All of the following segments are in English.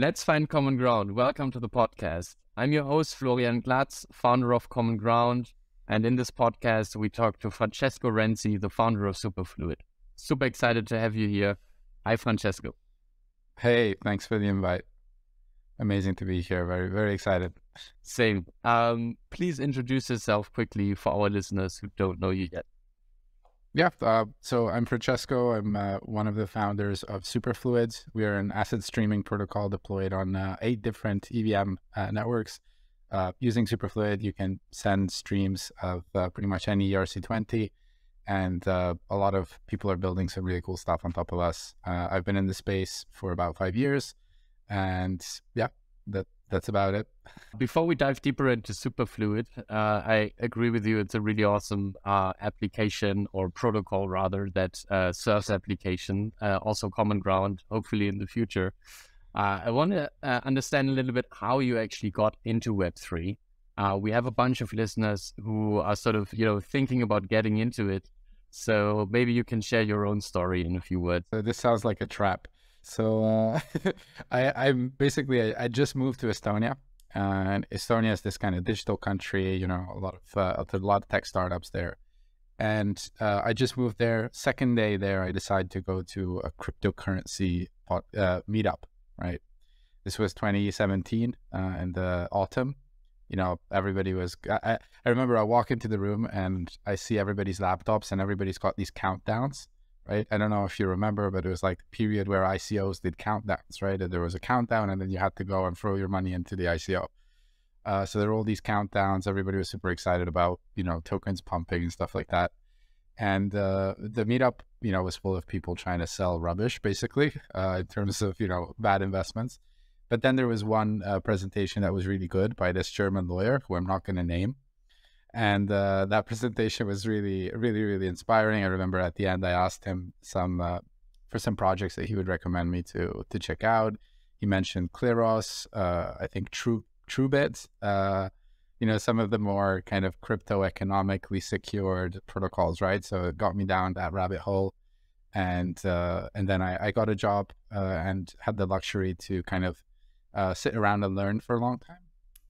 Let's find common ground. Welcome to the podcast. I'm your host, Florian Glatz, founder of Common Ground. And in this podcast, we talk to Francesco Renzi, the founder of Superfluid. Super excited to have you here. Hi, Francesco. Hey, thanks for the invite. Amazing to be here. Very, very excited. Same. Um, please introduce yourself quickly for our listeners who don't know you yet. Yeah. Uh, so I'm Francesco. I'm uh, one of the founders of Superfluids. We are an asset streaming protocol deployed on uh, eight different EVM uh, networks. Uh, using Superfluid, you can send streams of uh, pretty much any ERC20, and a lot of people are building some really cool stuff on top of us. I've been in the space for about five years, and yeah, that that's about it. Before we dive deeper into Superfluid, uh, I agree with you. It's a really awesome uh, application or protocol, rather, that uh, serves application, uh, also common ground, hopefully in the future. Uh, I want to uh, understand a little bit how you actually got into Web3. we have a bunch of listeners who are sort of, you know, thinking about getting into it. So maybe you can share your own story in a few words. So this sounds like a trap. So uh, I, I'm basically I, I, just moved to Estonia, and Estonia is this kind of digital country. You know, a lot of uh, a lot of tech startups there, and uh, I just moved there. Second day there, I decided to go to a cryptocurrency pot, uh, meetup. Right, this was 2017 uh, in the autumn. You know, everybody was. I, I remember I walk into the room and I see everybody's laptops and everybody's got these countdowns right? I don't know if you remember, but it was like the period where ICOs did countdowns, right? There was a countdown and then you had to go and throw your money into the ICO. Uh, so there were all these countdowns. Everybody was super excited about, you know, tokens pumping and stuff like that. And uh, the meetup, you know, was full of people trying to sell rubbish, basically, uh, in terms of, you know, bad investments. But then there was one uh, presentation that was really good by this German lawyer, who I'm not going to name, and uh, that presentation was really really really inspiring. I remember at the end i asked him some uh, for some projects that he would recommend me to to check out. He mentioned Kleros, uh, i think true truebit uh, you know some of the more kind of crypto economically secured protocols right? So it got me down that rabbit hole. And uh, and then I, I, got a job uh, and had the luxury to kind of sit around and learn for a long time.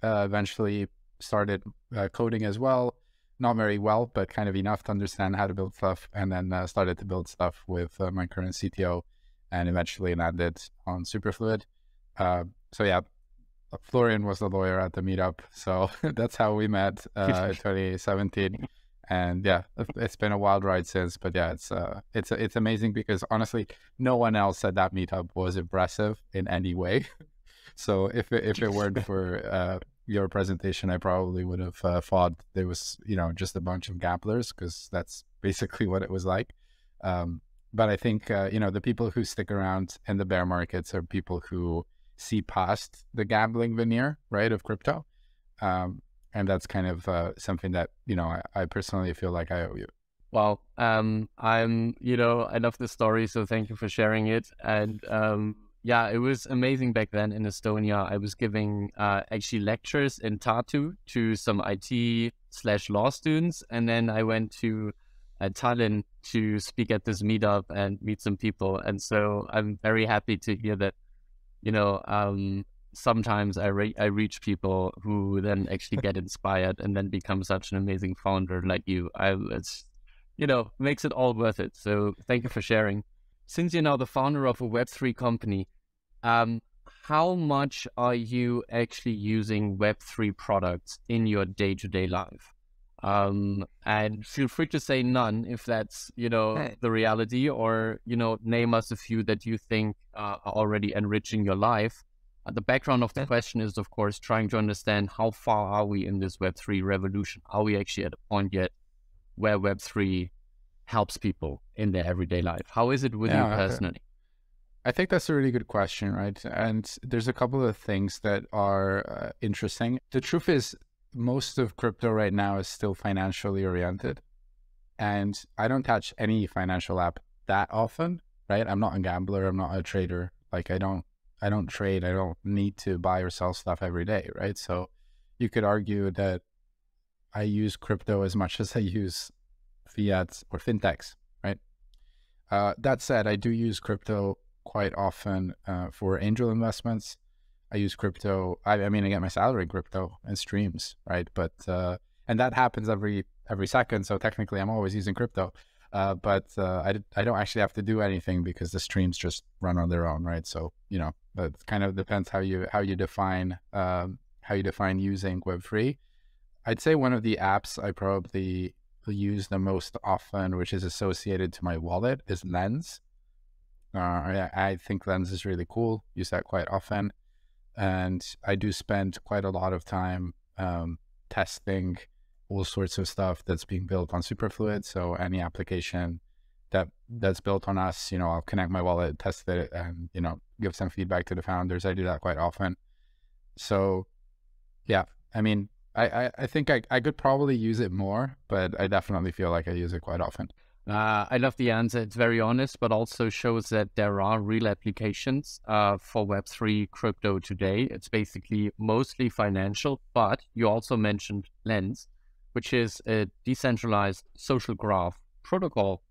Eventually started uh, coding as well. Not very well, but kind of enough to understand how to build stuff. And then uh, started to build stuff with uh, my current CTO and eventually landed on Superfluid. Uh, so, yeah, Florian was the lawyer at the meetup. So that's how we met uh, in 2017. And yeah, it's been a wild ride since. But yeah, it's uh, it's it's amazing because honestly, no one else at that meetup was impressive in any way. so if it, if it weren't for uh, your presentation, I probably would have uh, thought there was, you know, just a bunch of gamblers because that's basically what it was like. Um, but I think, uh, you know, the people who stick around in the bear markets are people who see past the gambling veneer, right, of crypto. Um, and that's kind of uh, something that, you know, I, I, personally feel like I owe you. Well, um, I'm, you know, I love the story. So thank you for sharing it. And, um, yeah, it was amazing back then in Estonia. I was giving uh, actually lectures in Tartu to some IT slash law students, and then I went to uh, Tallinn to speak at this meetup and meet some people. And so I'm very happy to hear that, you know, um, sometimes I re- I reach people who then actually get inspired and then become such an amazing founder like you. I it's you know makes it all worth it. So thank you for sharing since you're now the founder of a Web3 company, um, how much are you actually using Web3 products in your day to day life? Um, and feel free to say none if that's, you know, the reality, or, you know, name us a few that you think uh, are already enriching your life. Uh, the background of the question is, of course, trying to understand how far are we in this Web3 revolution? Are we actually at a point yet where Web3 helps people in their everyday life? How is it with yeah, you personally? I think that's a really good question, right? And there's a couple of things that are uh, interesting. The truth is, most of crypto right now is still financially oriented. And I don't touch any financial app that often, right? I'm not a gambler, I'm not a trader. Like I don't I don't trade, I don't need to buy or sell stuff every day, right? So you could argue that I use crypto as much as I use fiat or fintechs, right? Uh, that said, I do use crypto quite often uh, for angel investments. I use crypto. I, I mean, I get my salary in crypto and streams, right? But uh, and that happens every every second. So technically, I'm always using crypto. Uh, but uh, I, I don't actually have to do anything because the streams just run on their own, right? So you know, it kind of depends how you how you define um, how you define using Web three. I'd say one of the apps I probably use the most often, which is associated to my wallet, is Lens. Uh, I, I think Lens is really cool. Use that quite often, and I do spend quite a lot of time um, testing all sorts of stuff that's being built on Superfluid. So any application that that's built on us, you know, I'll connect my wallet, test it, and you know, give some feedback to the founders. I do that quite often. So, yeah, I mean, I I, I think I I could probably use it more, but I definitely feel like I use it quite often. Uh, I love the answer. It's very honest, but also shows that there are real applications uh, for Web3 crypto today. It's basically mostly financial, but you also mentioned Lens, which is a decentralized social graph protocol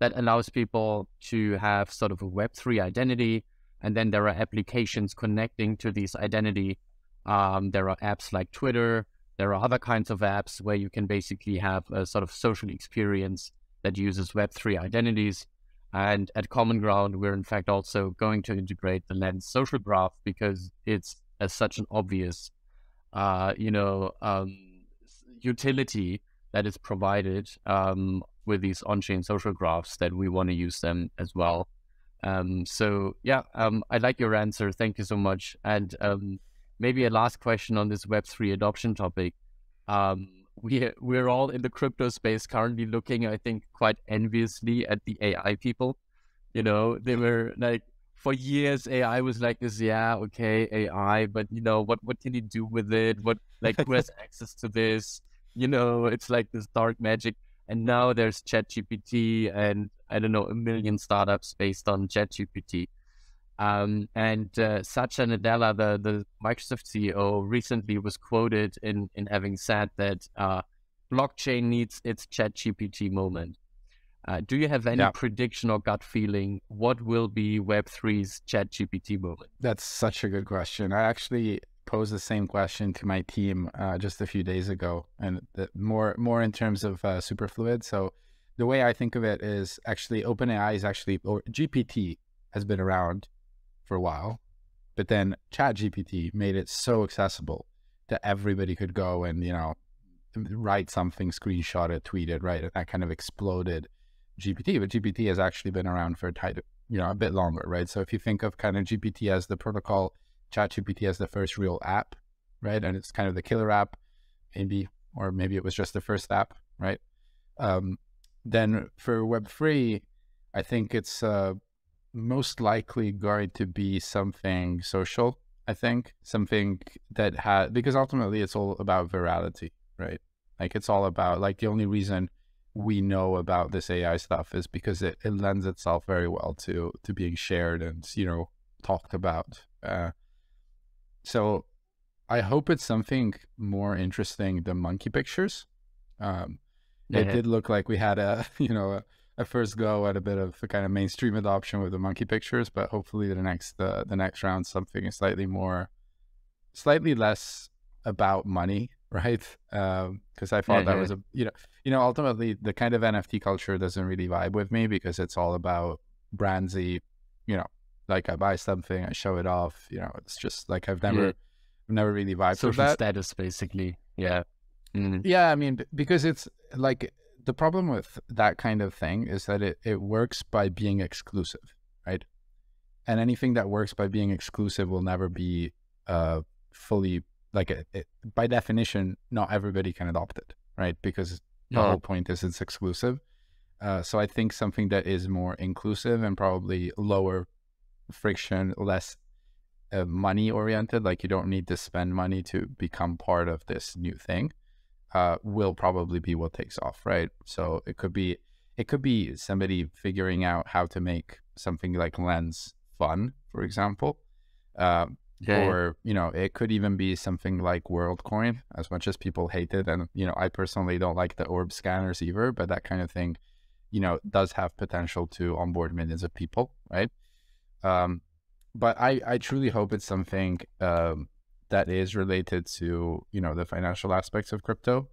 that allows people to have sort of a Web3 identity. And then there are applications connecting to this identity. Um, there are apps like Twitter. There are other kinds of apps where you can basically have a sort of social experience that uses Web3 identities. And at Common Ground, we're in fact also going to integrate the Lens social graph because it's as such an obvious, uh, you know, um, utility that is provided um, with these on-chain social graphs that we want to use them as well. Um, so yeah, um, I like your answer. Thank you so much. And um, maybe a last question on this Web3 adoption topic. Um, we we're all in the crypto space currently looking, I think, quite enviously at the AI people. You know, they were like for years AI was like this, yeah, okay, AI, but you know, what what can you do with it? What like who has access to this? You know, it's like this dark magic. And now there's ChatGPT and I don't know, a million startups based on ChatGPT. Um, and uh, Satya Nadella, the, the Microsoft CEO, recently was quoted in, in having said that uh, blockchain needs its ChatGPT moment. Uh, do you have any yeah. prediction or gut feeling what will be Web3's ChatGPT moment? That's such a good question. I actually posed the same question to my team uh, just a few days ago, and more more in terms of uh, superfluid. So the way I think of it is actually OpenAI is actually or GPT has been around for a while, but then ChatGPT made it so accessible that everybody could go and you know write something, screenshot it, tweet it, right? And that kind of exploded GPT. But GPT has actually been around for a tight, you know, a bit longer, right? So if you think of kind of GPT as the protocol, ChatGPT as the first real app, right? And it's kind of the killer app, maybe, or maybe it was just the first app, right? Um, then for Web three, I think it's uh, most likely going to be something social. I think something that had because ultimately it's all about virality, right? Like it's all about like the only reason we know about this AI stuff is because it, it lends itself very well to to being shared and you know talked about. Uh, so I hope it's something more interesting than monkey pictures. Um, yeah. It did look like we had a you know a, a first go at a bit of a kind of mainstream adoption with the monkey pictures, but hopefully the next uh, the next round something is slightly more, slightly less about money, right? Because um, I thought that was a you know you know ultimately the kind of NFT culture doesn't really vibe with me because it's all about brandsy, you know, like I buy something, I show it off, you know, it's just like I've never, yeah. never really vibed Social with that. status, basically. Yeah. Mm. Yeah, I mean, because it's like the problem with that kind of thing is that it, it works by being exclusive, right? And anything that works by being exclusive will never be uh, fully like it, it, by definition, not everybody can adopt it, right? Because the whole point is it's exclusive. Uh, so I think something that is more inclusive and probably lower friction, less uh, money oriented, like you don't need to spend money to become part of this new thing uh, will probably be what takes off, right? So it could be it could be somebody figuring out how to make something like Lens fun, for example. Uh. Or you know, it could even be something like WorldCoin. As much as people hate it, and you know, I personally don't like the orb scanners either, but that kind of thing, you know, does have potential to onboard millions of people, right? Um, but I, I truly hope it's something um, that is related to you know the financial aspects of crypto.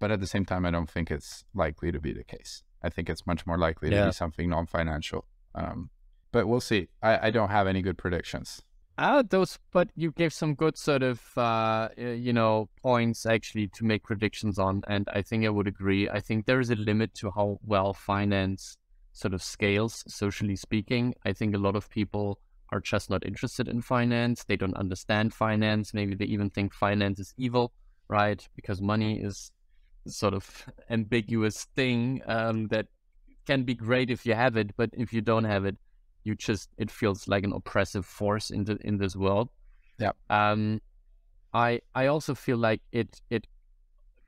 But at the same time, I don't think it's likely to be the case. I think it's much more likely yeah. to be something non-financial. Um, but we'll see. I, I don't have any good predictions. Uh, those, but you gave some good sort of, uh, you know, points actually to make predictions on, and I think I would agree. I think there is a limit to how well finance sort of scales, socially speaking. I think a lot of people are just not interested in finance. They don't understand finance. Maybe they even think finance is evil, right? Because money is sort of ambiguous thing um, that can be great if you have it, but if you don't have it, you just it feels like an oppressive force in the in this world. Yeah. Um, I I also feel like it it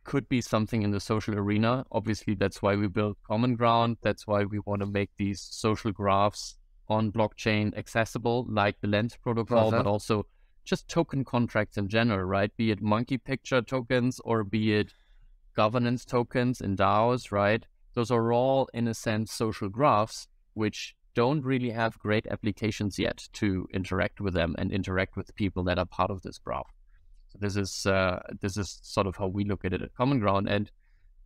could be something in the social arena. Obviously, that's why we build Common Ground. That's why we want to make these social graphs on blockchain accessible, like the Lens protocol, but also just token contracts in general, right? Be it monkey picture tokens or be it governance tokens in DAOs, right? Those are all, in a sense, social graphs, which don't really have great applications yet to interact with them and interact with people that are part of this graph. So this is uh, this is sort of how we look at it at Common Ground, and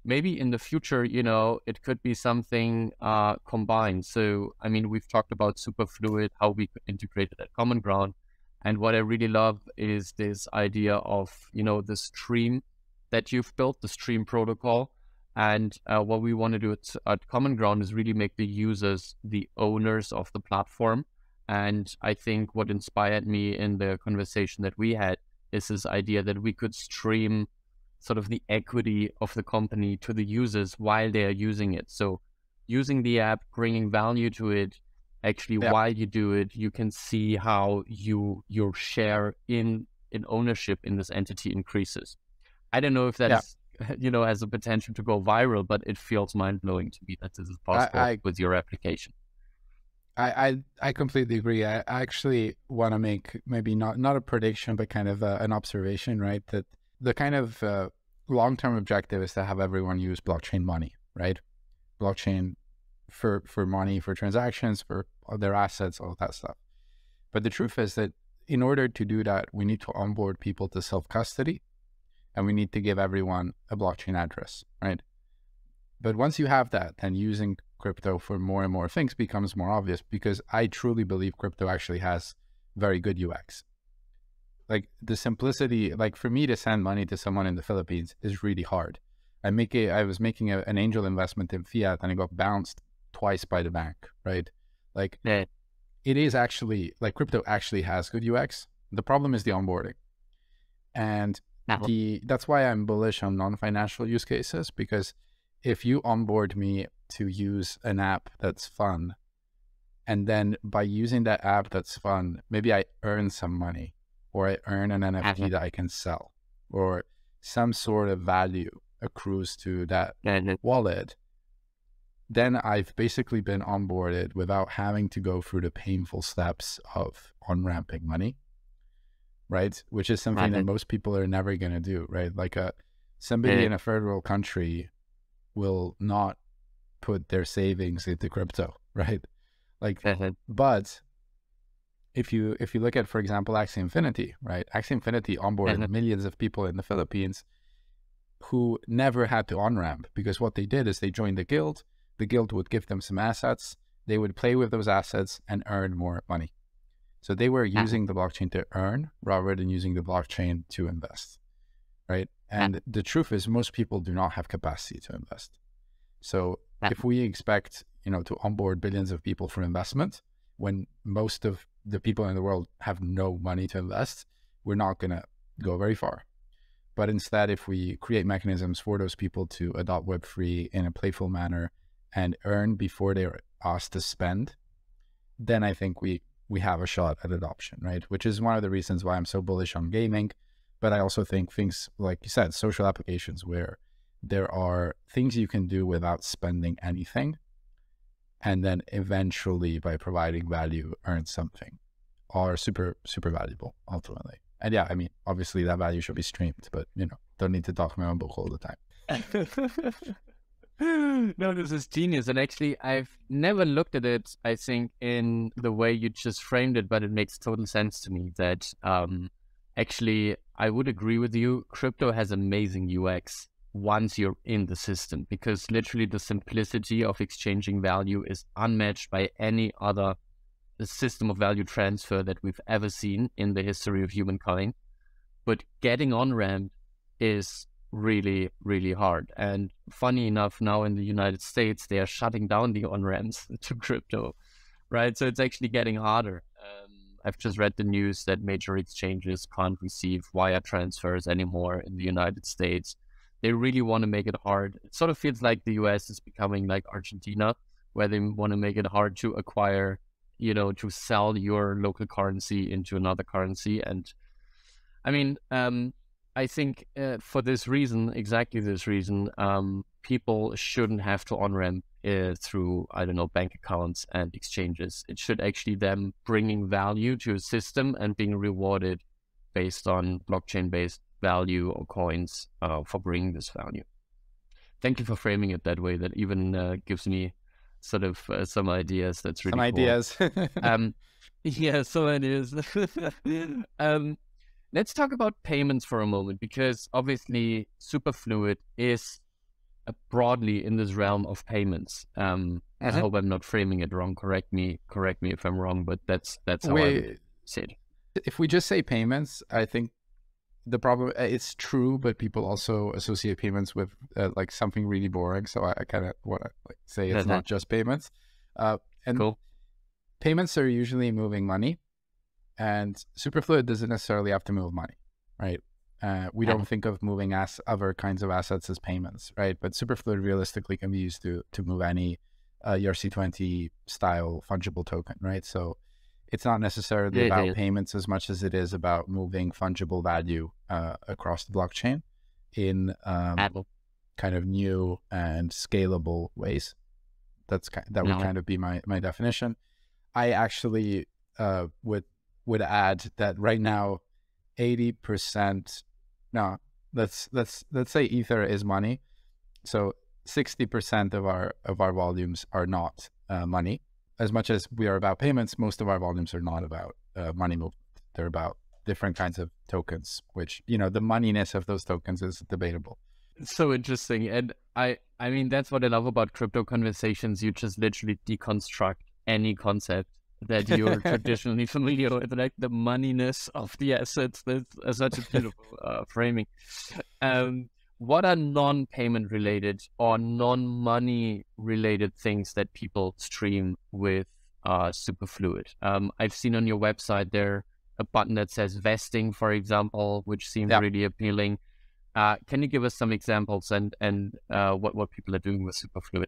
maybe in the future, you know, it could be something uh, combined. So I mean, we've talked about Superfluid, how we could integrate it at Common Ground, and what I really love is this idea of you know the stream that you've built, the stream protocol and uh, what we want to do at, at, Common Ground is really make the users the owners of the platform. And I think what inspired me in the conversation that we had is this idea that we could stream sort of the equity of the company to the users while they are using it. So using the app, bringing value to it, actually yeah. while you do it, you can see how you your share in in ownership in this entity increases. I don't know if that's you know, has a potential to go viral, but it feels mind blowing to me that this is possible I, I, with your application. I, I, I completely agree. I I actually want to make maybe not not a prediction, but kind of uh, an observation, right? That the kind of uh, long term objective is to have everyone use blockchain money, right? Blockchain for for money, for transactions, for their assets, all that stuff. But the truth is that in order to do that, we need to onboard people to self custody and we need to give everyone a blockchain address, right? But once you have that, then using crypto for more and more things becomes more obvious because I truly believe crypto actually has very good UX. Like the simplicity, like for me to send money to someone in the Philippines is really hard. I make a, I was making a, an angel investment in fiat and I got bounced twice by the bank, right? Like yeah. it is actually like crypto actually has good UX. The problem is the onboarding. And the that's why I'm bullish on non-financial use cases because if you onboard me to use an app that's fun, and then by using that app that's fun, maybe I earn some money, or I earn an NFT uh-huh. that I can sell, or some sort of value accrues to that wallet, then I've basically been onboarded without having to go through the painful steps of on ramping money right? Which is something that most people are never going to do, right? Like a uh, somebody yeah. in a third world country will not put their savings into crypto, right? Like, but if you if you look at, for example, Axie Infinity, right? Axie Infinity onboarded millions of people in the Philippines who never had to on ramp because what they did is they joined the guild. The guild would give them some assets. They would play with those assets and earn more money. So they were ah. using the blockchain to earn rather than using the blockchain to invest, right? Ah. And the truth is, most people do not have capacity to invest. So ah. if we expect, you know, to onboard billions of people for investment, when most of the people in the world have no money to invest, we're not going to go very far. But instead, if we create mechanisms for those people to adopt Web3 in a playful manner and earn before they're asked to spend, then I think we we have a shot at adoption, right? Which is one of the reasons why I'm so bullish on gaming. But I also think things, like you said, social applications where there are things you can do without spending anything. And then eventually, by providing value, earn something are super, super valuable ultimately. And yeah, I mean, obviously that value should be streamed, but you know, don't need to talk my own book all the time. no, this is genius. And actually, I've never looked at it, I think, in the way you just framed it, but it makes total sense to me that um, actually, I would agree with you. Crypto has amazing UX once you're in the system because literally the simplicity of exchanging value is unmatched by any other system of value transfer that we've ever seen in the history of humankind. But getting on ramp is really, really hard. And funny enough, now in the United States, they are shutting down the on ramps to crypto, right? So it's actually getting harder. Um, I've just read the news that major exchanges can't receive wire transfers anymore in the United States. They really want to make it hard. It sort of feels like the US is becoming like Argentina, where they want to make it hard to acquire, you know, to sell your local currency into another currency. And I mean, um, I think uh, for this reason, exactly this reason, um, people shouldn't have to on ramp uh, through I don't know bank accounts and exchanges. It should actually them bringing value to a system and being rewarded based on blockchain based value or coins uh, for bringing this value. Thank you for framing it that way. That even uh, gives me sort of uh, some ideas. That's really some cool. ideas. um, yeah, some ideas. um, Let's talk about payments for a moment because obviously Superfluid is broadly in this realm of payments. Um, I hope I'm not framing it wrong. Correct me, correct me if I'm wrong, but that's that's how we, I it. If we just say payments, I think the problem uh, it's true, but people also associate payments with uh, like something really boring. So I, I kind of want to like, say it's not just payments. Uh, and cool. payments are usually moving money. And Superfluid doesn't necessarily have to move money, right? Uh, we don't think of moving as other kinds of assets as payments, right? But Superfluid realistically can be used to to move any uh, ERC20 style fungible token, right? So it's not necessarily yeah, about yeah. payments as much as it is about moving fungible value uh, across the blockchain in um, kind of new and scalable ways. That's that would no. kind of be my my definition. I actually uh, would would add that right now, eighty percent. No, let's let's let's say Ether is money. So sixty percent of our of our volumes are not uh, money. As much as we are about payments, most of our volumes are not about uh, money movement. They're about different kinds of tokens, which you know the moneyness of those tokens is debatable. So interesting, and I I mean that's what I love about crypto conversations. You just literally deconstruct any concept that you're traditionally familiar with, like the moneyness of the assets. That's such a beautiful uh, framing. Um, what are non-payment related or non-money related things that people stream with uh, Superfluid? Um, I've seen on your website there a button that says vesting, for example, which seems yeah. really appealing. Uh, can you give us some examples and and uh, what what people are doing with Superfluid?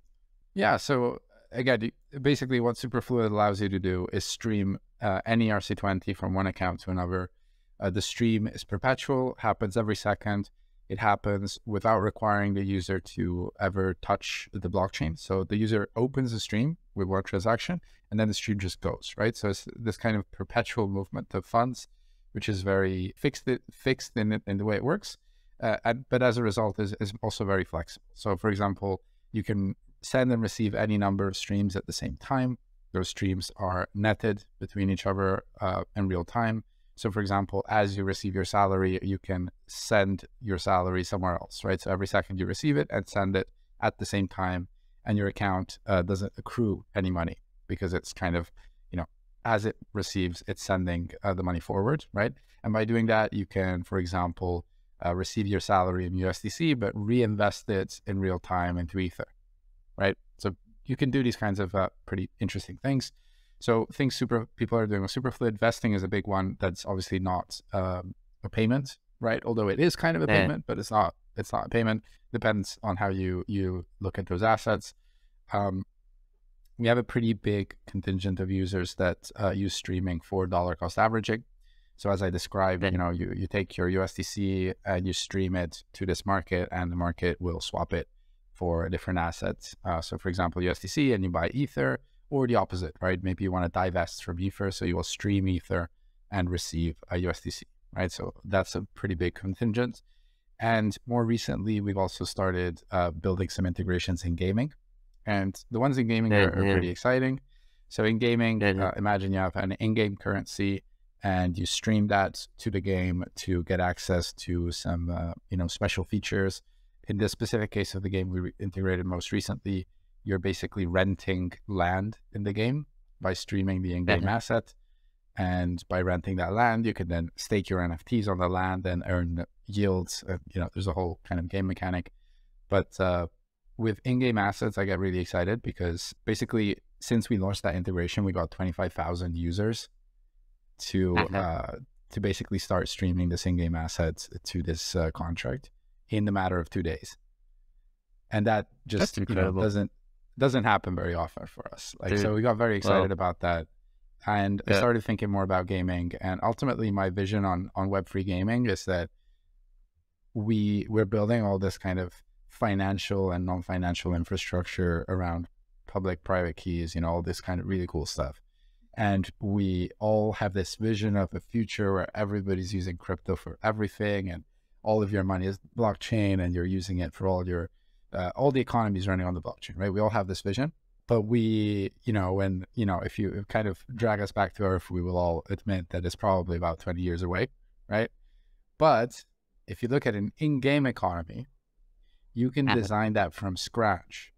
Yeah, so again, basically what Superfluid allows you to do is stream uh, any ERC20 from one account to another. Uh, the stream is perpetual, happens every second. It happens without requiring the user to ever touch the blockchain. So the user opens the stream with one transaction, and then the stream just goes, right? So it's this kind of perpetual movement of funds, which is very fixed, fixed in, in the way it works. Uh, and, but as a result, is, is also very flexible. So, for example, you can send and receive any number of streams at the same time. Those streams are netted between each other uh, in real time. So, for example, as you receive your salary, you can send your salary somewhere else, right? So every second you receive it and send it at the same time, and your account uh, doesn't accrue any money because it's kind of, you know, as it receives, it's sending uh, the money forward, right? And by doing that, you can, for example, uh, receive your salary in USDC, but reinvest it in real time into Ether right? So you can do these kinds of uh, pretty interesting things. So things super people are doing with Superfluid. Vesting is a big one. That's obviously not um, a payment, right? Although it is kind of a yeah. payment, but it's not. It's not a payment. Depends on how you you look at those assets. Um, we have a pretty big contingent of users that uh, use streaming for dollar cost averaging. So as I described, you know, you, you take your USDC and you stream it to this market, and the market will swap it for different assets. Uh, so, for example, USDC and you buy Ether, or the opposite, right? Maybe you want to divest from Ether, so you will stream Ether and receive a USDC, right? So that's a pretty big contingent. And more recently, we've also started uh, building some integrations in gaming. And the ones in gaming Yeah, are, are yeah. pretty exciting. So in gaming, Yeah. Uh, imagine you have an in-game currency and you stream that to the game to get access to some, uh, you know, special features. In the specific case of the game we integrated most recently, you're basically renting land in the game by streaming the in-game Yeah. asset. And by renting that land, you can then stake your NFTs on the land and earn yields. Uh, you know, there's a whole kind of game mechanic. But uh, with in-game assets, I get really excited because basically, since we launched that integration, we got 25,000 users to Mhm. uh, to basically start streaming this in-game asset to this uh, contract in the matter of two days. And that just you know, doesn't doesn't happen very often for us. Like so, mm. we got very excited wow. about that, and I started thinking more about gaming. And ultimately, my vision on on Web3 gaming is that we we're building all this kind of financial and non-financial infrastructure around public private keys you know all this kind of really cool stuff and we all have this vision of a future where everybody's using crypto for everything and all of your money is blockchain and you're using it for all your uh, all the economy is running on the blockchain right we all have this vision but we you know when you know if you kind of drag us back to earth we will all admit that it's probably about 20 years away right but if you look at an in-game economy you can Uh-huh. design that from scratch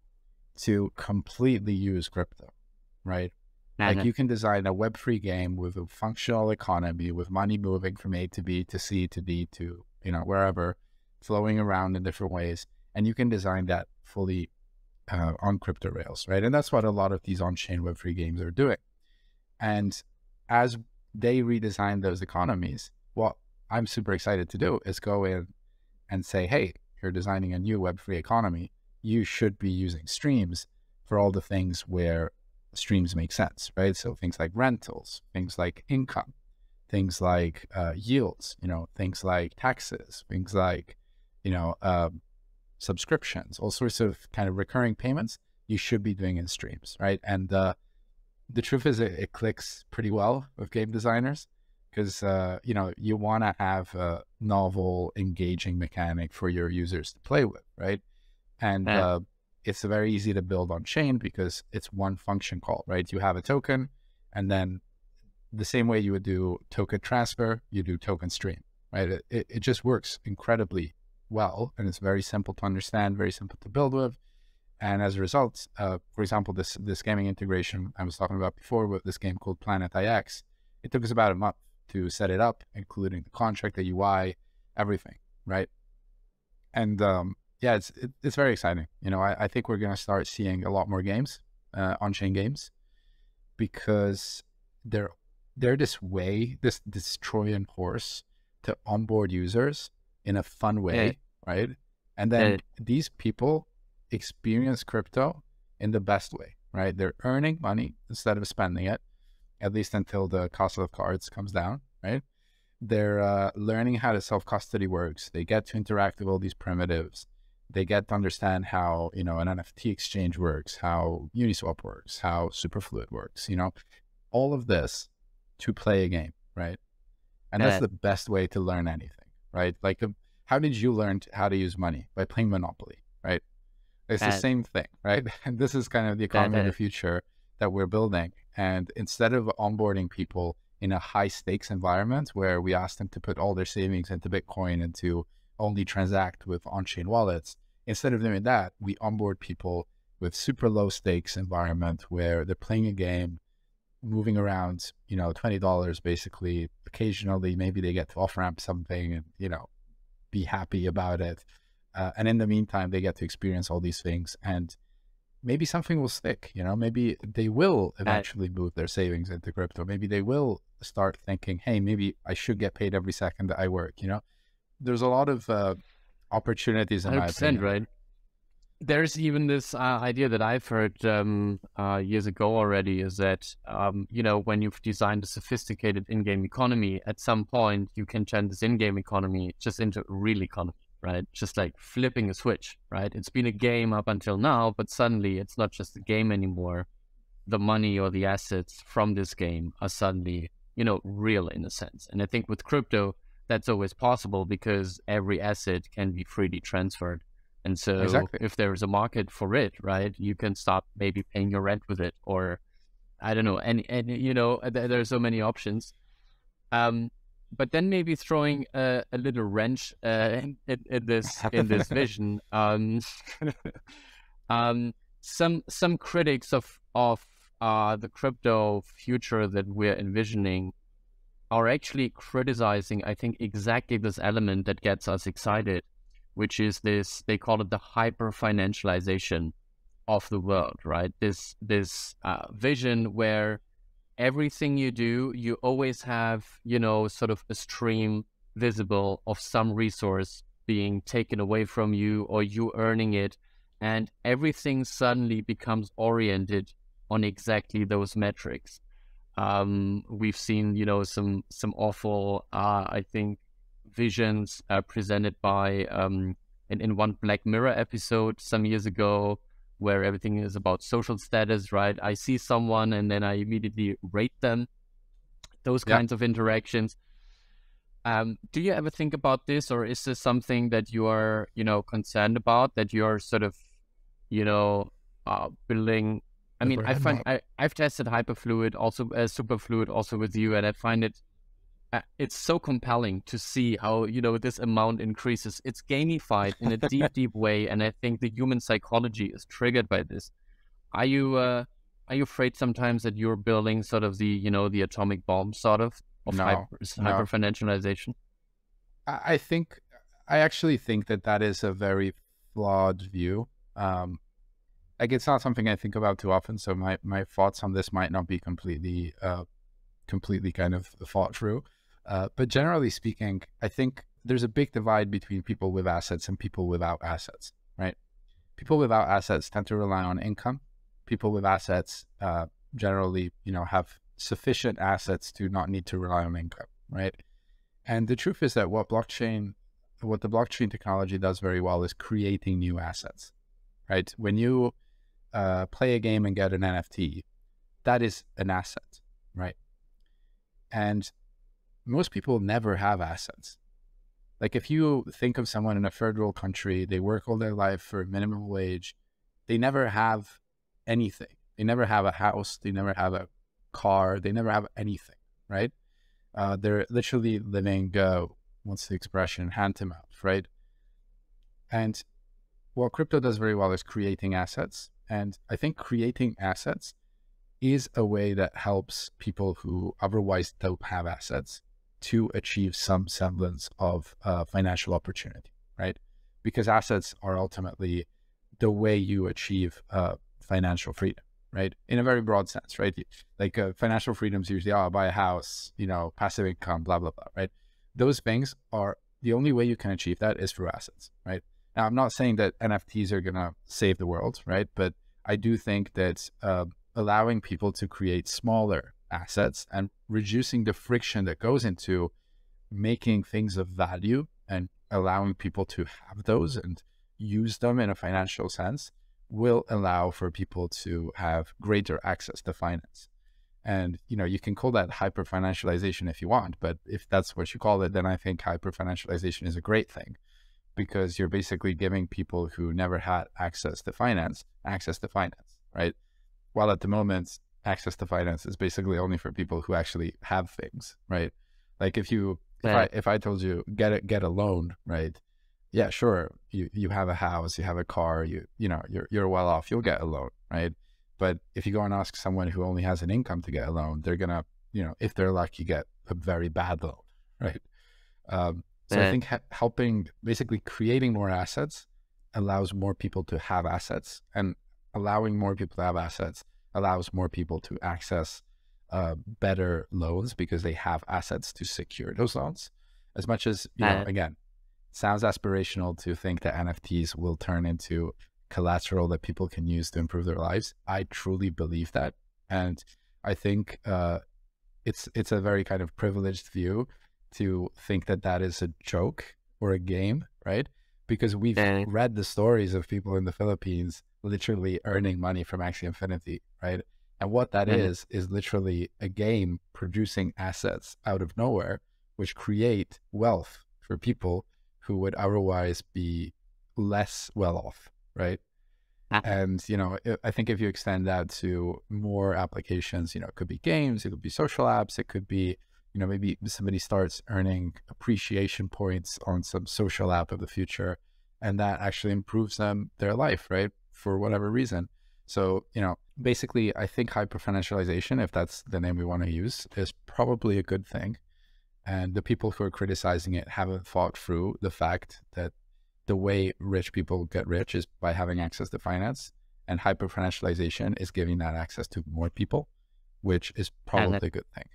to completely use crypto right like Mhm. you can design a web3 game with a functional economy with money moving from A to B to C to D to you know wherever, flowing around in different ways, and you can design that fully uh, on crypto rails, right? And that's what a lot of these on-chain web3 games are doing. And as they redesign those economies, what I'm super excited to do is go in and say, hey, you're designing a new web3 economy. You should be using streams for all the things where streams make sense, right? So things like rentals, things like income, things like uh, yields, you know, things like taxes, things like, you know, um, subscriptions, all sorts of kind of recurring payments you should be doing in streams, right? And uh, the truth is, it, it clicks pretty well with game designers because uh, you know you want to have a novel, engaging mechanic for your users to play with, right? And Yeah. uh, it's very easy to build on chain because it's one function call, right? You have a token, and then the same way you would do token transfer, you do token stream, right? It, it, it just works incredibly well, and it's very simple to understand, very simple to build with. And as a result, uh, for example, this this gaming integration I was talking about before with this game called Planet IX, it took us about a month to set it up, including the contract, the UI, everything, right? And um, yeah, it's it, it's very exciting. You know, I, I think we're gonna start seeing a lot more games, uh, on-chain games, because they're they're this way, this this Trojan horse to onboard users in a fun way, right? And then these people experience crypto in the best way, right? They're earning money instead of spending it, at least until the cost of cards comes down, right? They're uh, learning how the self custody works. They get to interact with all these primitives. They get to understand how you know an NFT exchange works, how Uniswap works, how Superfluid works. You know, all of this to play a game, right? And that's the best way to learn anything, right? Like, um, how did you learn how to use money by playing Monopoly, right? It's the same thing, right? And this is kind of the economy of the future that we're building. And instead of onboarding people in a high stakes environment where we ask them to put all their savings into Bitcoin and to only transact with on chain wallets, instead of doing that, we onboard people with super low stakes environment where they're playing a game, moving around, you know, $20 basically. Occasionally, maybe they get to off ramp something and, you know, be happy about it. Uh, and in the meantime, they get to experience all these things and maybe something will stick, you know, maybe they will eventually move their savings into crypto. Maybe they will start thinking, hey, maybe I should get paid every second that I work, you know? There's a lot of uh, opportunities in my 100%, opinion. right? There's even this uh, idea that I've heard um, uh, years ago already is that, um, you know, when you've designed a sophisticated in game economy, at some point you can turn this in game economy just into a real economy, right? Just like flipping a switch, right? It's been a game up until now, but suddenly it's not just a game anymore. The money or the assets from this game are suddenly, you know, real in a sense. And I think with crypto, that's always possible because every asset can be freely transferred. And so Exactly. if there is a market for it, right, you can stop maybe paying your rent with it or I don't know, and and you know, there, there are so many options. Um, but then maybe throwing a, a little wrench uh, in, in, in this in this vision. Um, um, some some critics of of uh, the crypto future that we're envisioning are actually criticizing, I think, exactly this element that gets us excited, which is this. They call it the hyper financialization of the world, right? This this uh, vision where everything you do, you always have, you know, sort of a stream visible of some resource being taken away from you or you earning it. And everything suddenly becomes oriented on exactly those metrics. Um, we've seen, you know, some some awful, uh, I think, visions uh, presented by um, in, in one Black Mirror episode some years ago where everything is about social status, right? I see someone and then I immediately rate them. Those Yeah. kinds of interactions. Um, do you ever think about this, or is this something that you are, you know, concerned about? That you are sort of, you know, uh, building. I mean, I find I I've tested hyperfluid, also uh, superfluid, also with you, and I find it it's so compelling to see how you know this amount increases. It's gamified in a deep, deep way, and I think the human psychology is triggered by this. Are you uh, are you afraid sometimes that you're building sort of the you know the atomic bomb sort of of No, hyper, no. hyper financialization? I I think I actually think that that is a very flawed view. Um, like it's not something I think about too often, so my my thoughts on this might not be completely uh, completely kind of thought through. Uh, but generally speaking, I think there's a big divide between people with assets and people without assets, right? People without assets tend to rely on income. People with assets uh, generally, you know, have sufficient assets to not need to rely on income, right? And the truth is that what blockchain, what the blockchain technology does very well is creating new assets, right? When you uh, play a game and get an NFT, that is an asset, right? And most people never have assets. Like if you think of someone in a third world country, they work all their life for minimum wage, they never have anything. They never have a house, they never have a car, they never have anything, right? Uh, they're literally living, uh, what's the expression, hand to mouth, right? And what crypto does very well is creating assets. And I think creating assets is a way that helps people who otherwise don't have assets to achieve some semblance of uh, financial opportunity, right? Because assets are ultimately the way you achieve uh, financial freedom, right? In a very broad sense, right? Like uh, financial freedoms usually, oh, buy a house, you know, passive income, blah, blah, blah, right? Those things are the only way you can achieve that is through assets, right? Now, I'm not saying that NFTs are going to save the world, right? But I do think that uh, allowing people to create smaller assets and reducing the friction that goes into making things of value and allowing people to have those and use them in a financial sense will allow for people to have greater access to finance. And you know, you can call that hyper financialization if you want, but if that's what you call it, then I think hyper financialization is a great thing because you're basically giving people who never had access to finance access to finance, right? While at the moment, access to finance is basically only for people who actually have things, right? Like if you if I if I told you get a get a loan, right? Yeah, sure. You you have a house, you have a car, you you know, you're you're well off, you'll get a loan, right? But if you go and ask someone who only has an income to get a loan, they're gonna, you know, if they're lucky, get a very bad loan, right? Um, so I think ha- helping, basically creating more assets, allows more people to have assets, and allowing more people to have assets allows more people to access uh, better loans because they have assets to secure those loans. As much as you know, again, sounds aspirational to think that NFTs will turn into collateral that people can use to improve their lives. I truly believe that, and I think uh, it's it's a very kind of privileged view to think that that is a joke or a game, right? Because we've read the stories of people in the Philippines literally earning money from Axie Infinity, right? And what that is Mhm. is literally a game producing assets out of nowhere which create wealth for people who would otherwise be less well off, right? Ah. And you know, I think if you extend that to more applications, you know, it could be games, it could be social apps, it could be, you know, maybe somebody starts earning appreciation points on some social app of the future, and that actually improves them their life, right? For whatever reason. So, you know, basically, I think hyperfinancialization, if that's the name we want to use, is probably a good thing. And the people who are criticizing it haven't thought through the fact that the way rich people get rich is by having access to finance, and hyperfinancialization is giving that access to more people, which is probably a good thing.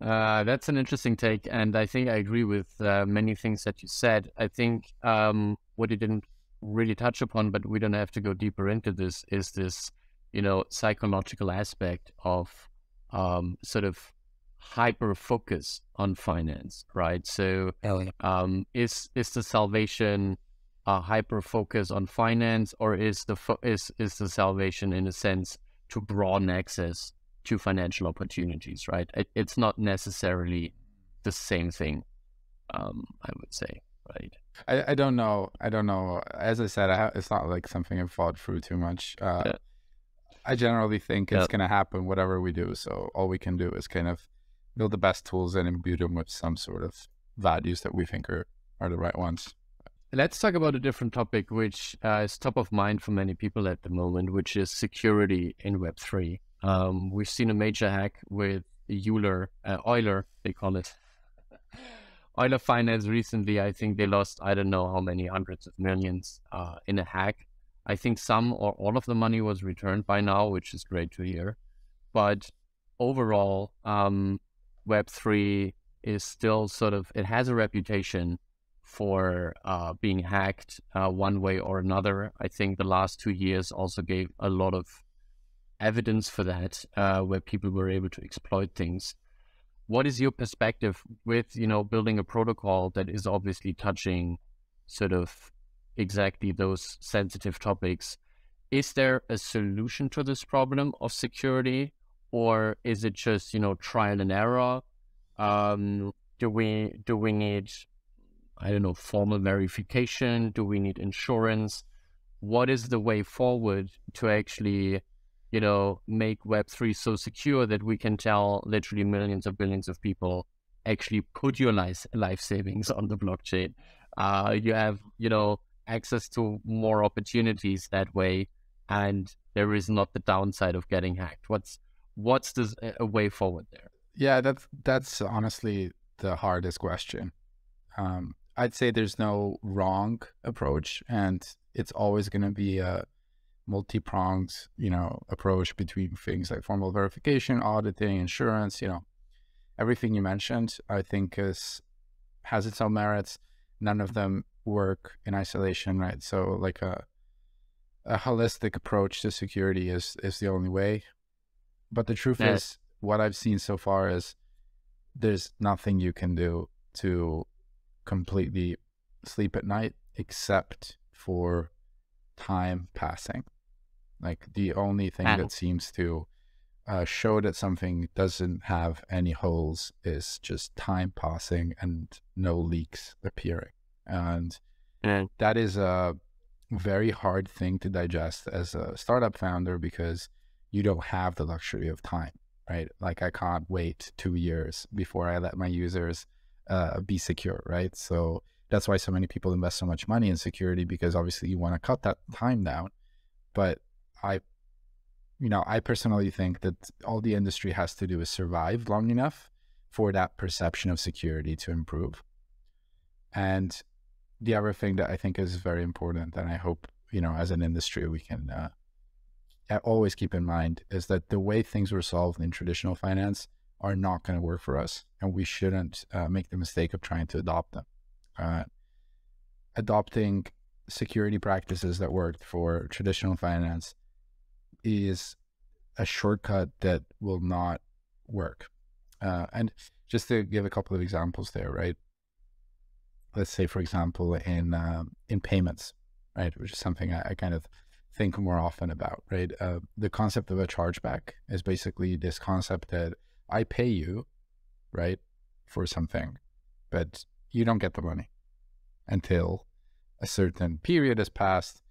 Uh, that's an interesting take, and I think I agree with uh, many things that you said. I think um, what you didn't really touch upon, but we don't have to go deeper into this, is this, you know, psychological aspect of um, sort of hyper focus on finance, right? So, um, is is the salvation a hyper focus on finance, or is the fo- is is the salvation in a sense to broaden access to financial opportunities? Right? It, it's not necessarily the same thing. Um, I would say, right? I, I don't know. I don't know. As I said, I it's not like something I've thought through too much. Uh, Yeah. I generally think it's going to happen, whatever we do. So all we can do is kind of build the best tools and imbue them with some sort of values that we think are, are the right ones. Let's talk about a different topic, which uh, is top of mind for many people at the moment, which is security in Web three. Um, we've seen a major hack with Euler, uh, Euler, they call it. Euler Finance recently, I think they lost I don't know how many hundreds of millions uh, in a hack. I think some or all of the money was returned by now, which is great to hear. But overall, um, Web three is still sort of it has a reputation for uh, being hacked uh, one way or another. I think the last two years also gave a lot of evidence for that, uh, where people were able to exploit things. What is your perspective with you know building a protocol that is obviously touching sort of exactly those sensitive topics? Is there a solution to this problem of security, or is it just you know trial and error? Um, do we do we need I don't know, formal verification? Do we need insurance? What is the way forward to actually, you know, make Web3 so secure that we can tell literally millions of billions of people actually put your life, life savings on the blockchain? Uh, you have, you know, access to more opportunities that way, and there is not the downside of getting hacked. What's what's this a way forward there? Yeah, that's that's honestly the hardest question. Um, I'd say there's no wrong approach, and it's always going to be a multi-pronged, you know, approach between things like formal verification, auditing, insurance. You know, everything you mentioned, I think is has its own merits. None of them work in isolation, right? So, like a a holistic approach to security is is the only way. But the truth Yeah. is, what I've seen so far is there's nothing you can do to completely sleep at night except for time passing. Like the only thing Ah. that seems to uh, show that something doesn't have any holes is just time passing and no leaks appearing. And And that is a very hard thing to digest as a startup founder because you don't have the luxury of time, right? Like I can't wait two years before I let my users uh, be secure, right? So that's why so many people invest so much money in security because obviously you want to cut that time down. But I, you know, I personally think that all the industry has to do is survive long enough for that perception of security to improve. And the other thing that I think is very important, and I hope, you know, as an industry, we can uh, always keep in mind is that the way things were solved in traditional finance are not going to work for us. And we shouldn't uh, make the mistake of trying to adopt them. Uh, adopting security practices that worked for traditional finance is a shortcut that will not work. Uh, and just to give a couple of examples there, right? Let's say, for example, in um, in payments, right, which is something I, I kind of think more often about, right? Uh, the concept of a chargeback is basically this concept that I pay you, right, for something, but you don't get the money until a certain period has passed.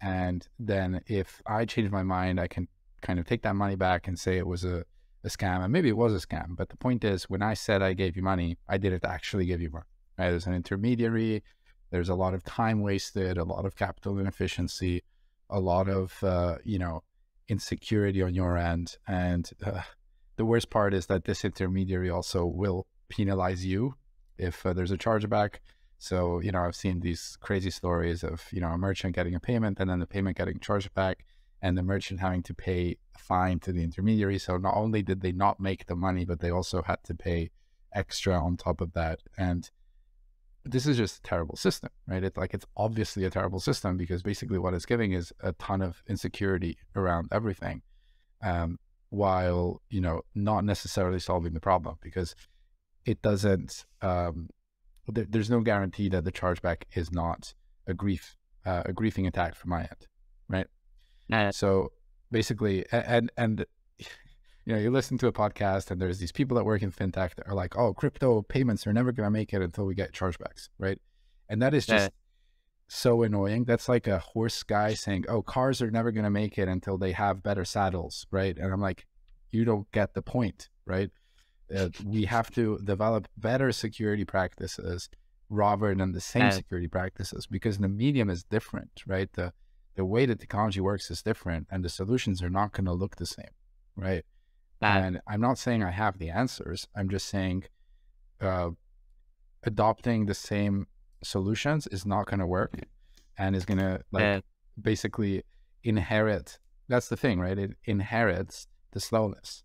And then if I change my mind, I can kind of take that money back and say it was a, a scam. And maybe it was a scam. But the point is, when I said I gave you money, I didn't actually give you money. Right? There's an intermediary. There's a lot of time wasted, a lot of capital inefficiency, a lot of, uh, you know, insecurity on your end. And uh, the worst part is that this intermediary also will penalize you if uh, there's a chargeback. So, you know, I've seen these crazy stories of, you know, a merchant getting a payment and then the payment getting charged back and the merchant having to pay a fine to the intermediary. So not only did they not make the money, but they also had to pay extra on top of that. And this is just a terrible system, right? It's like it's obviously a terrible system because basically what it's giving is a ton of insecurity around everything, um, while you know not necessarily solving the problem because it doesn't. Um, there, there's no guarantee that the chargeback is not a grief, uh, a griefing attack from my end, right? So basically, and and you know, you listen to a podcast and there's these people that work in fintech that are like, oh, crypto payments are never going to make it until we get chargebacks, right? And that is just Yeah. so annoying. That's like a horse guy saying, oh, cars are never going to make it until they have better saddles, right? And I'm like, you don't get the point, right? Uh, we have to develop better security practices rather than the same Yeah. security practices because the medium is different, right? The the way the technology works is different and the solutions are not going to look the same, right? that, And I'm not saying I have the answers. I'm just saying uh, adopting the same solutions is not going to work and is going to like basically inherit. That's the thing, right? It inherits the slowness.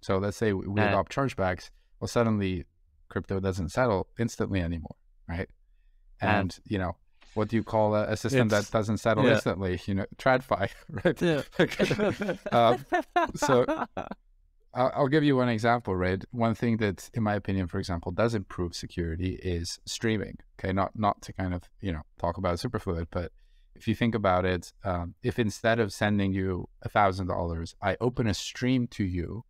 So let's say we, we Yeah. adopt chargebacks. Well, suddenly crypto doesn't settle instantly anymore, right? Yeah. And you know, what do you call a, a system It's- that doesn't settle yeah. instantly? You know, TradFi, right? Yeah. Um, so- I'll, I'll give you one example, right? One thing that, in my opinion, for example, does improve security is streaming. Okay, not not to kind of you know talk about Superfluid, but if you think about it, um, if instead of sending you a thousand dollars, I open a stream to you,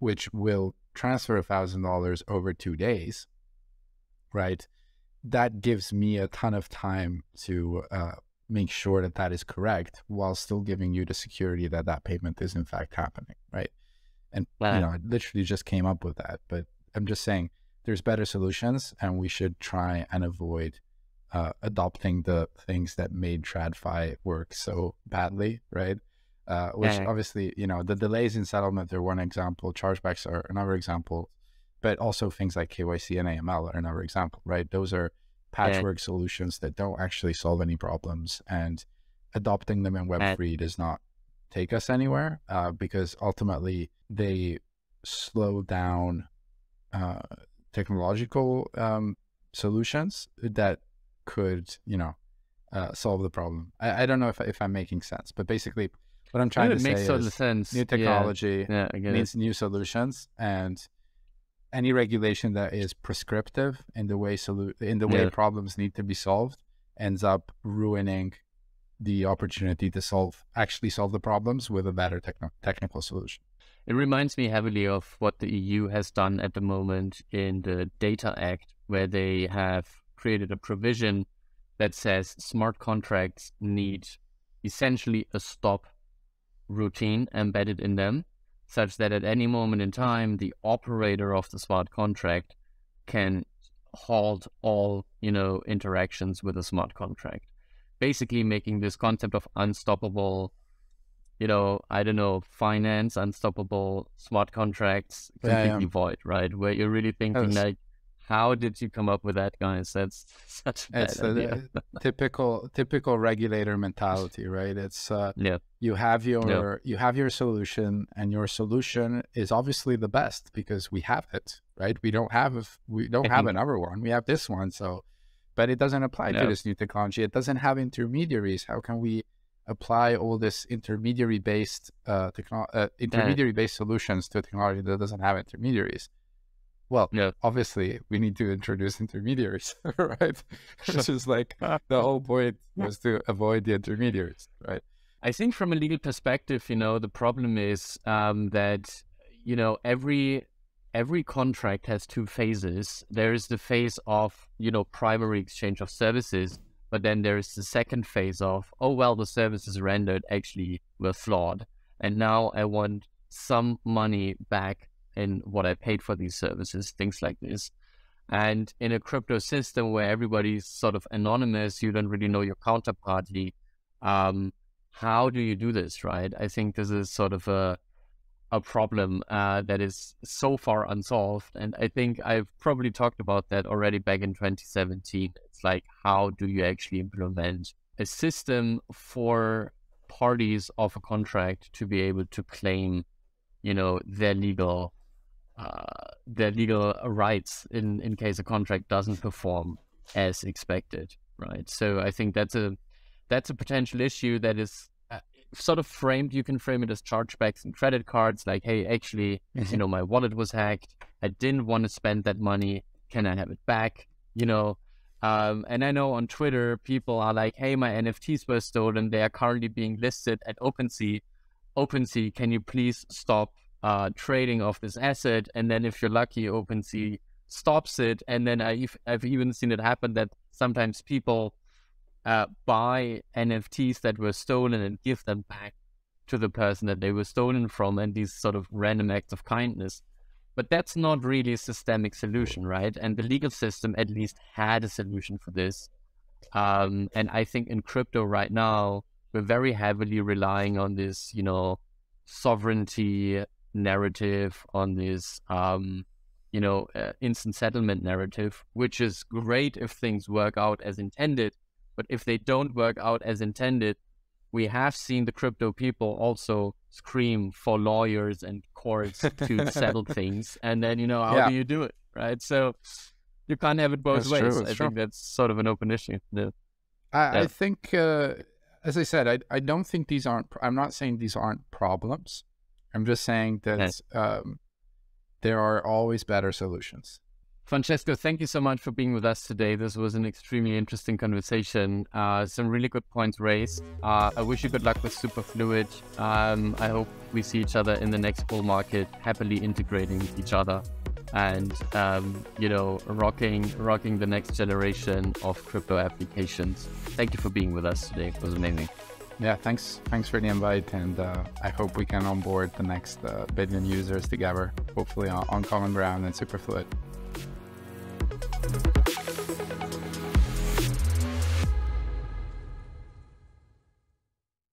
which will transfer a thousand dollars over two days, right? That gives me a ton of time to uh, make sure that that is correct, while still giving you the security that that payment is in fact happening, right? And Wow. you know, I literally just came up with that. But I'm just saying there's better solutions, and we should try and avoid uh, adopting the things that made TradFi work so badly, right? Uh, which Yeah. obviously, you know, the delays in settlement are one example, chargebacks are another example, but also things like KYC and AML are another example, right? Those are patchwork solutions that don't actually solve any problems, and adopting them in Web3 does not take us anywhere uh, because ultimately they slow down uh, technological um, solutions that could, you know, uh, solve the problem. I, I don't know if, if I'm making sense, but basically, what I'm trying to makes say total is sense. new technology Yeah, I get it. new solutions, and any regulation that is prescriptive in the way solu- in the way Yeah. problems need to be solved ends up ruining the opportunity to solve actually solve the problems with a better techno- technical solution. It reminds me heavily of what the EU has done at the moment in the Data Act, where they have created a provision that says smart contracts need essentially a stop routine embedded in them, such that at any moment in time, the operator of the smart contract can halt all, you know, interactions with a smart contract. Basically making this concept of unstoppable you know, I don't know, finance, unstoppable smart contracts Yeah, yeah. completely void, right? Where you're really thinking Yes. like, how did you come up with that, guys? That's such a bad It's a, typical typical regulator mentality, right? It's uh, yeah, you have your you have your solution, and your solution is obviously the best because we have it, right? We don't have we don't have another one. We have this one, so but it doesn't apply to this new technology. It doesn't have intermediaries. How can we apply all this intermediary based uh, techno- uh intermediary based solutions to a technology that doesn't have intermediaries? Well, Yeah. obviously we need to introduce intermediaries, right? Which is like the whole point was to avoid the intermediaries, right? I think from a legal perspective, you know, the problem is um, that you know every every contract has two phases. There is the phase of, you know, primary exchange of services, but then there is the second phase of, oh, well, the services rendered actually were flawed. And now I want some money back in what I paid for these services, things like this. And in a crypto system where everybody's sort of anonymous, you don't really know your counterparty. Um, how do you do this, right? I think this is sort of a a problem uh, that is so far unsolved. And I think I've probably talked about that already back in 2017. It's like, how do you actually implement a system for parties of a contract to be able to claim, you know, their legal uh, their legal rights in in case a contract doesn't perform as expected, right? So I think that's a that's a potential issue that is sort of framed, you can frame it as chargebacks and credit cards. Like, hey, actually, mm-hmm. you know, my wallet was hacked. I didn't want to spend that money. Can I have it back? You know, um, and I know on Twitter, people are like, hey, my NFTs were stolen. They are currently being listed at OpenSea. OpenSea, can you please stop uh, trading of this asset? And then if you're lucky, OpenSea stops it. And then I've, I've even seen it happen that sometimes people uh, buy NFTs that were stolen and give them back to the person that they were stolen from, and these sort of random acts of kindness. But that's not really a systemic solution, right? And the legal system at least had a solution for this. Um, and I think in crypto right now, we're very heavily relying on this, you know, sovereignty narrative, on this, um, you know, uh, instant settlement narrative, which is great if things work out as intended. But if they don't work out as intended, we have seen the crypto people also scream for lawyers and courts to settle things. And then, you know, how yeah. do you do it? Right. So you can't have it both that's ways. True, I true. think that's sort of an open issue. Yeah. I, yeah. I think, uh, as I said, I, I don't think these aren't, I'm not saying these aren't problems. I'm just saying that um, there are always better solutions. Francesco, thank you so much for being with us today. This was an extremely interesting conversation. Uh, some really good points raised. Uh, I wish you good luck with Superfluid. Um, I hope we see each other in the next bull market, happily integrating with each other, and um, you know, rocking rocking the next generation of crypto applications. Thank you for being with us today. It was amazing. Yeah, thanks thanks for the invite, and uh, I hope we can onboard the next uh, billion users together, hopefully on, on common ground and Superfluid.